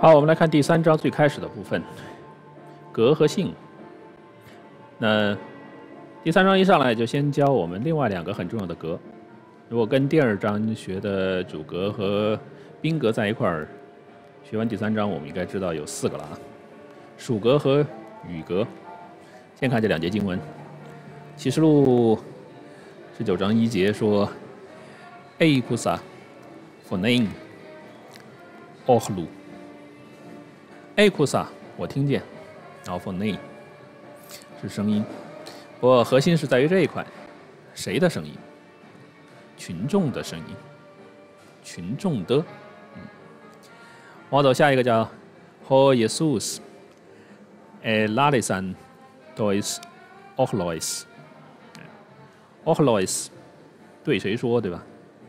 好，我们来看第三章最开始的部分，格和性。那第三章一上来就先教我们另外两个很重要的格。如果跟第二章学的主格和宾格在一块儿，学完第三章，我们应该知道有四个了啊。属格和语格。先看这两节经文，《启示录》十九章一节说：“A 库萨，Fonain o h l u A 库萨，我听见，然后 Fonain 是声音，不过核心是在于这一块，谁的声音？群众的声音，群众的。往走下一个叫 Ho Jesus e l a l i s a n Dois ochlois，ochlois，对谁说对吧？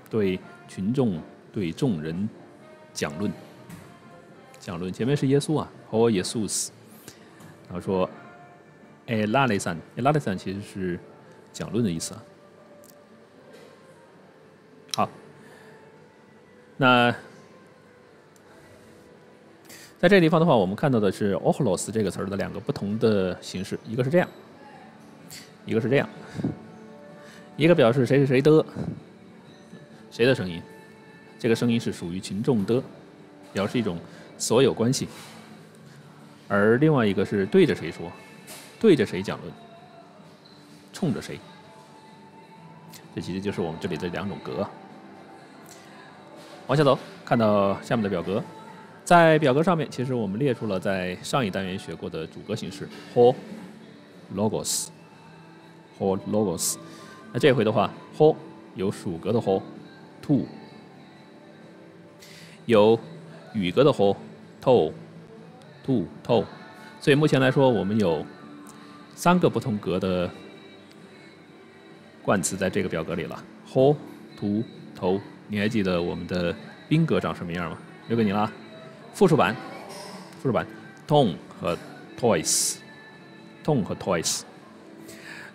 对群众、对众人讲论，讲论。前面是耶稣啊，Ho Jesus，然后说 e l a l i s a n e l a l i s a n 其实是讲论的意思啊。好，那。在这个地方的话，我们看到的是 o h l o s 这个词儿的两个不同的形式，一个是这样，一个是这样，一个表示谁是谁的，谁的声音，这个声音是属于群众的，表示一种所有关系；而另外一个是对着谁说，对着谁讲论，冲着谁，这其实就是我们这里的两种格。往下走，看到下面的表格。在表格上面，其实我们列出了在上一单元学过的主格形式，ho logos，ho logos。那这回的话，ho 有属格的 ho，to 有语格的 ho，to to。所以目前来说，我们有三个不同格的冠词在这个表格里了，ho to to。你还记得我们的宾格长什么样吗？留给你了。复数版，复数版，tone 和 toys，tone 和 toys。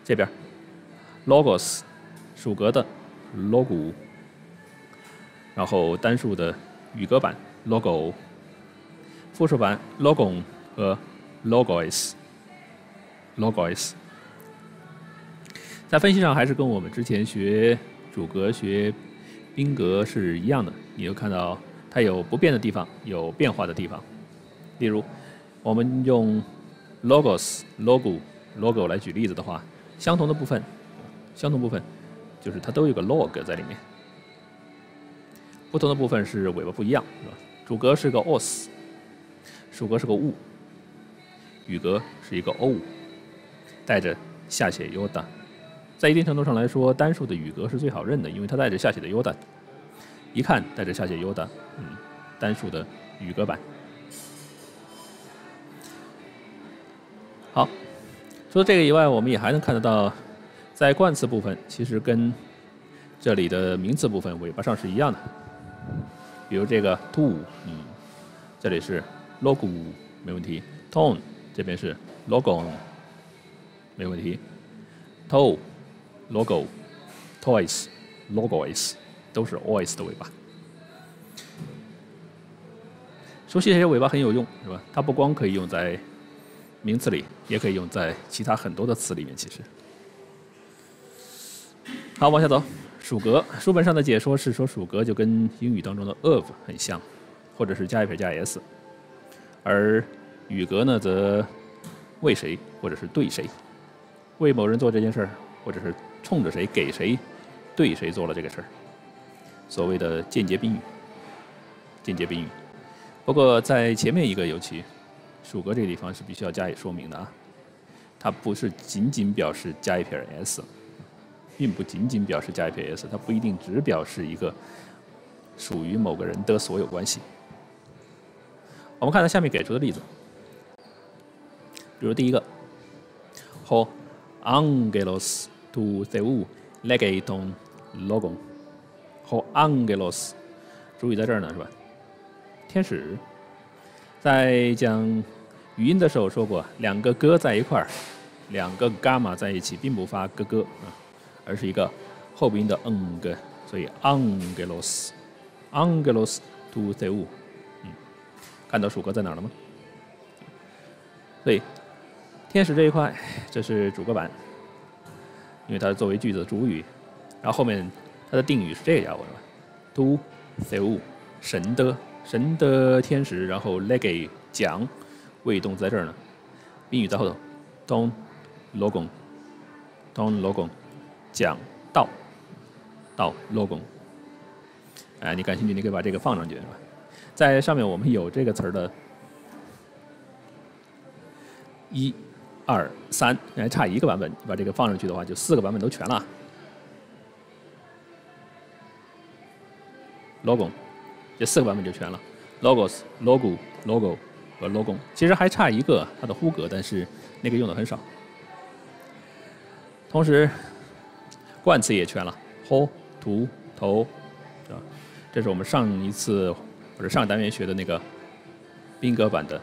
这边，logos 属格的 logo，然后单数的语格版 logo，复数版 logon 和 logos，logos。在分析上还是跟我们之前学主格、学宾格是一样的，你就看到。它有不变的地方，有变化的地方。例如，我们用 logos、logo、logo 来举例子的话，相同的部分，相同部分就是它都有个 log 在里面。不同的部分是尾巴不一样，是吧？主格是个 os，属格是个物语格是一个 o，带着下写 yoda。在一定程度上来说，单数的语格是最好认的，因为它带着下写的 yoda。一看带着下写 yoda，嗯，单数的语格版。好，除了这个以外，我们也还能看得到，在冠词部分，其实跟这里的名词部分尾巴上是一样的。比如这个 to，嗯，这里是 logo 没问题，tone 这边是 logo 没问题，toe logo toys logos。都是 always 的尾巴，熟悉这些尾巴很有用，是吧？它不光可以用在名词里，也可以用在其他很多的词里面。其实，好，往下走，属格。书本上的解说是说属格就跟英语当中的 of 很像，或者是加一撇加 s，而语格呢，则为谁或者是对谁，为某人做这件事儿，或者是冲着谁给谁对谁做了这个事儿。所谓的间接宾语，间接宾语。不过在前面一个尤其，属格这个地方是必须要加以说明的啊。它不是仅仅表示加一撇 s，并不仅仅表示加一撇 s，它不一定只表示一个属于某个人的所有关系。我们看到下面给出的例子，比如第一个，ho angelos to theu legaton logon。和 angelos，主语在这儿呢，是吧？天使在讲语音的时候说过，两个哥在一块儿，两个伽马在一起，并不发咯咯啊，而是一个后鼻音的嗯个，所以 angelos Angelos to Seu，嗯，看到属格在哪儿了吗？所以天使这一块，这是主格板，因为它作为句子的主语，然后后面它的定语是这个家伙的，to Seu，神的神的天使，然后 lege 讲，谓动在这儿呢，宾语在后头，don logon，don logon，讲道，道 logo，。哎，你感兴趣，你可以把这个放上去，是吧？在上面我们有这个词儿的，一、二、三，还差一个版本，把这个放上去的话，就四个版本都全了。logo，这四个版本就全了。logos、logo、logo 和 logo，其实还差一个它的呼格，但是那个用的很少。同时，冠词也全了，ho、图、头。这是我们上一次或者上单元学的那个宾格版的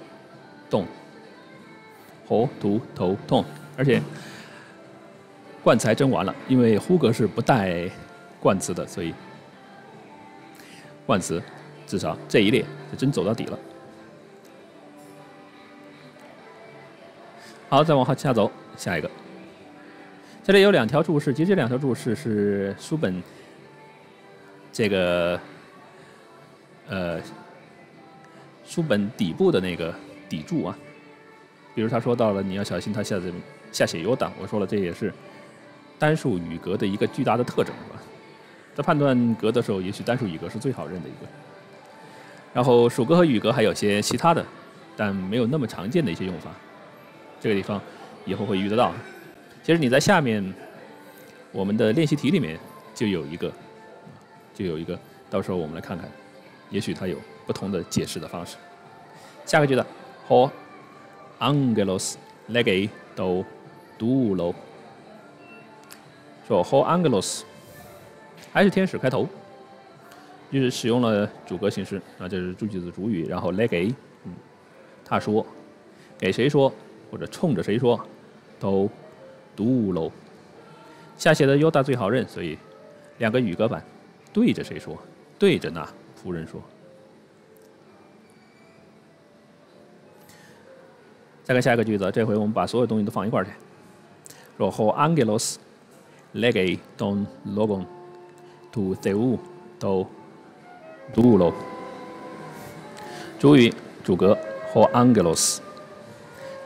动，活、图、头、痛，而且冠词还真完了，因为呼格是不带冠词的，所以冠词至少这一列就真走到底了。好，再往下走，下一个，这里有两条注释，其实这两条注释是书本这个。呃，书本底部的那个底注啊，比如他说到了你要小心他下这下写有档，我说了这也是单数语格的一个巨大的特征，是吧？在判断格的时候，也许单数语格是最好认的一个。然后属格和语格还有些其他的，但没有那么常见的一些用法，这个地方以后会遇得到。其实你在下面我们的练习题里面就有一个，就有一个，到时候我们来看看。也许它有不同的解释的方式。下个句子，和 angelos lege do dulo，说和 angelos 还是天使开头，就是使用了主格形式，啊，这是主句子主语，然后 lege，嗯，他说，给谁说或者冲着谁说都 dulo，下写的 yoda 最好认，所以两个语格板对着谁说，对着那。夫人说：“再看下一个句子，这回我们把所有东西都放一块儿去。若后 Angelos lege don logon to Seu do duo。主语主格和 Angelos。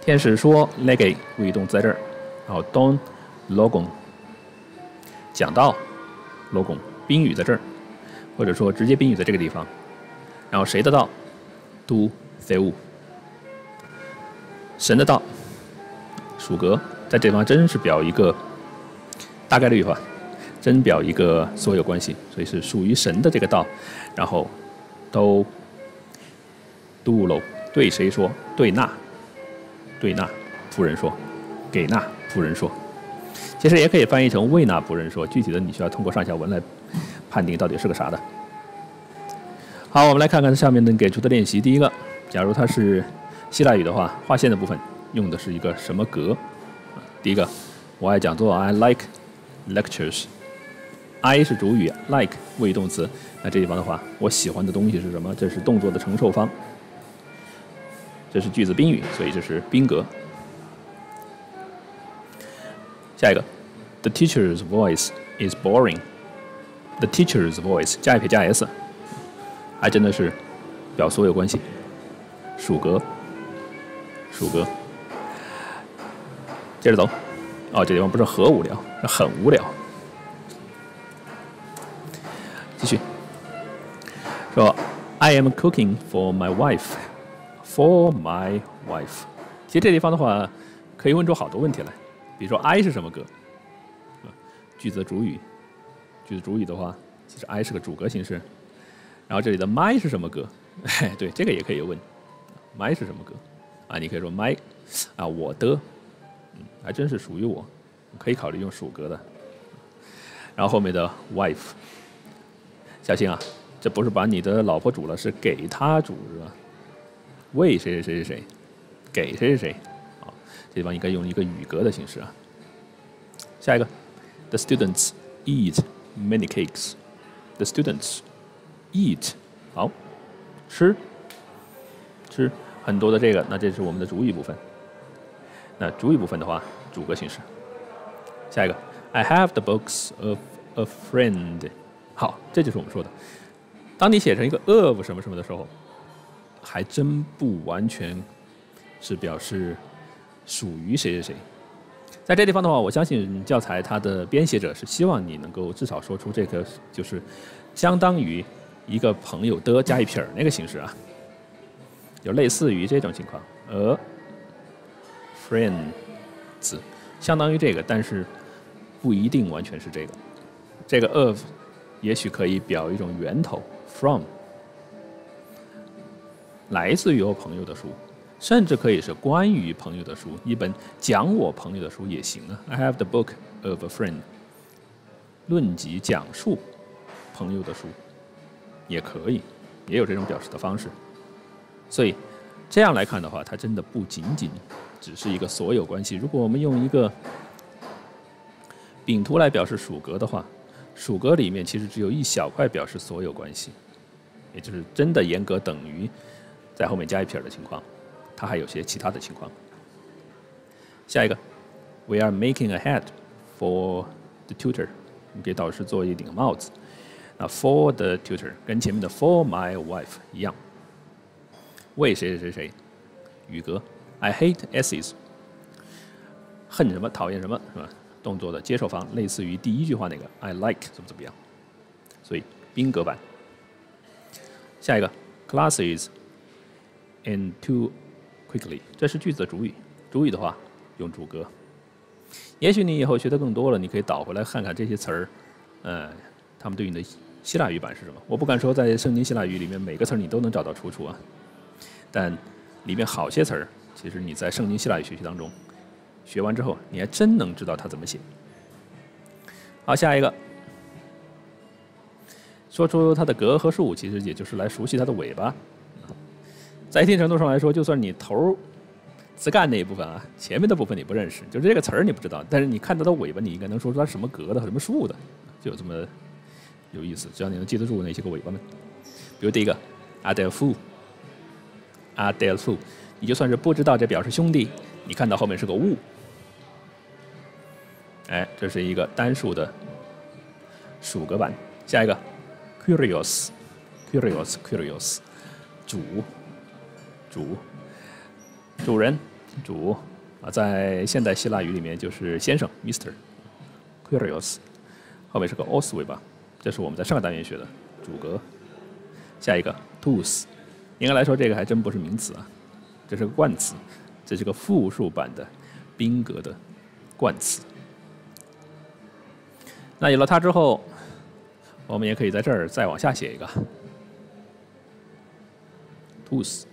天使说 lege 谓语动在这儿，然后 don logon 讲到 logon 宾语在这儿。”或者说直接宾语在这个地方，然后谁的道？do theu 神的道，属格，在这地方真是表一个大概率化，真表一个所有关系，所以是属于神的这个道，然后都 do 喽，对谁说？对那，对那夫人说，给那夫人说，其实也可以翻译成为那夫人说，具体的你需要通过上下文来。判定到底是个啥的。好，我们来看看下面的给出的练习。第一个，假如它是希腊语的话，划线的部分用的是一个什么格？第一个，我爱讲座，I like lectures。I 是主语，like 谓语动词。那这地方的话，我喜欢的东西是什么？这是动作的承受方。这是句子宾语，所以这是宾格。下一个，The teacher's voice is boring。The teacher's voice 加一撇加 s，还真的是表所有关系。属格，属格。接着走，哦，这地方不是很无聊，是很无聊。继续，说 I am cooking for my wife. For my wife。其实这地方的话，可以问出好多问题来。比如说 I 是什么格？句子的主语。句子主语的话，其实 I 是个主格形式，然后这里的 my 是什么格？哎，对，这个也可以问，my 是什么格？啊，你可以说 my，啊，我的，嗯，还真是属于我，可以考虑用属格的。然后后面的 wife，小心啊，这不是把你的老婆煮了，是给他煮是吧？为谁谁谁谁谁，给谁谁谁，这地方应该用一个语格的形式啊。下一个，the students eat。Many cakes. The students eat，好，吃，吃很多的这个，那这是我们的主语部分。那主语部分的话，主格形式。下一个，I have the books of a friend。好，这就是我们说的，当你写成一个 of 什么什么的时候，还真不完全是表示属于谁谁谁。在这地方的话，我相信教材它的编写者是希望你能够至少说出这个，就是相当于一个朋友的加一撇儿那个形式啊，就类似于这种情况。a friends，相当于这个，但是不一定完全是这个。这个 of 也许可以表一种源头，from，来自于我朋友的书，甚至可以是关于朋友的书，一本讲我朋友的书也行啊。I have the book of a friend，论及讲述朋友的书也可以，也有这种表示的方式。所以这样来看的话，它真的不仅仅只是一个所有关系。如果我们用一个饼图来表示属格的话，属格里面其实只有一小块表示所有关系，也就是真的严格等于在后面加一撇的情况，它还有些其他的情况。下一个，We are making a hat for the tutor，给导师做一顶帽子。那 for the tutor 跟前面的 for my wife 一样，为谁谁谁谁，语格。I hate essays，恨什么讨厌什么是吧？动作的接受方类似于第一句话那个 I like 怎么怎么样，所以宾格版。下一个 classes into quickly，这是句子的主语。主语的话用主格。也许你以后学的更多了，你可以倒回来看看这些词儿，呃，它们对应的希腊语版是什么？我不敢说在圣经希腊语里面每个词儿你都能找到出处啊，但里面好些词儿，其实你在圣经希腊语学习当中。学完之后，你还真能知道它怎么写。好，下一个，说出它的格和数，其实也就是来熟悉它的尾巴。在一定程度上来说，就算你头词干那一部分啊，前面的部分你不认识，就是这个词儿你不知道，但是你看它的尾巴，你应该能说出它什么格的、什么数的，就有这么有意思。只要你能记得住那些个尾巴们，比如第一个阿德夫，阿德夫，你就算是不知道这表示兄弟，你看到后面是个物。哎，这是一个单数的数格版。下一个，curious，curious，curious，主，主，主人，主啊，在现代希腊语里面就是先生 （Mr. q u i r i o s 后面是个 os 尾巴，这是我们在上个单元学的主格。下一个，tooth，应该来说这个还真不是名词啊，这是个冠词，这是个复数版的宾格的冠词。那有了它之后，我们也可以在这儿再往下写一个 tooth。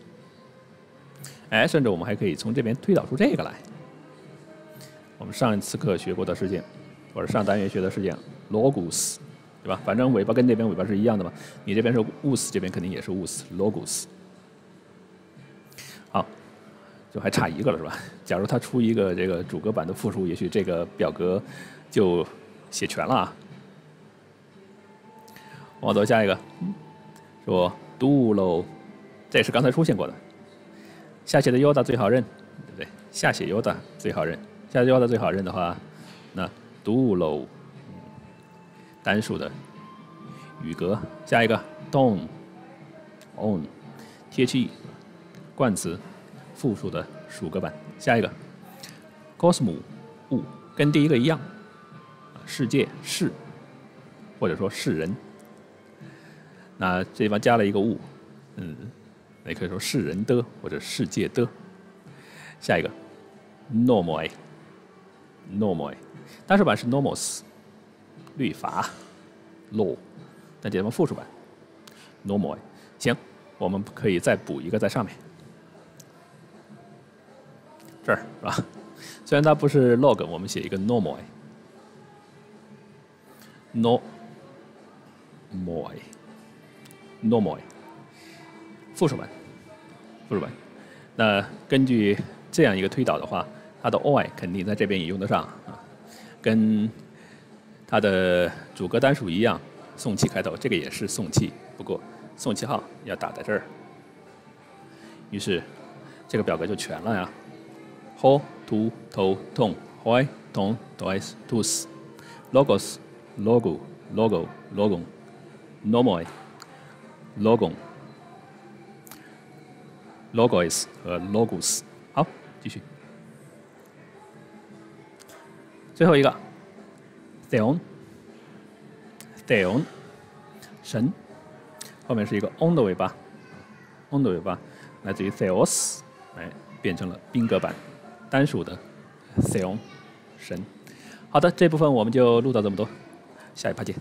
哎，甚至我们还可以从这边推导出这个来。我们上一次课学过的事件，或者上单元学的事件，logos，对吧？反正尾巴跟那边尾巴是一样的嘛。你这边是 us，这边肯定也是 us，logos。好，就还差一个了，是吧？假如它出一个这个主格版的复数，也许这个表格就。写全了啊！往走下一个，说 do 喽，这是刚才出现过的。下写的 Yoda 最好认，对不对？下写 Yoda 最好认，下写 Yoda 最好认的话，那 do 喽，单数的语格。下一个 don，on，贴气，冠词，复数的数格版。下一个 cosmo，物，跟第一个一样。世界是，或者说世人，那这地方加了一个物，嗯，也可以说世人的或者世界的。下一个，normal，normal，单数版是 normals，律法，law，那这地方复数版，normal，行，我们可以再补一个在上面，这儿是吧？虽然它不是 log，我们写一个 normal。No more no more 复数版复数版那根据这样一个推导的话它的 oi 肯定在这边也用得上啊。跟它的主格单数一样送气开头这个也是送气不过送气号要打在这儿。于是这个表格就全了呀。ho tu to tong hoi tong dois tus logos logo logo logon nomoi logon logos 和 logos。好，继续。最后一个，theon，theon，神，后面是一个 on 的尾巴，on 的尾巴。来自于 theos，哎，变成了宾格版，单数的。Theon，神。好的，这部分我们就录到这么多，下一趴见。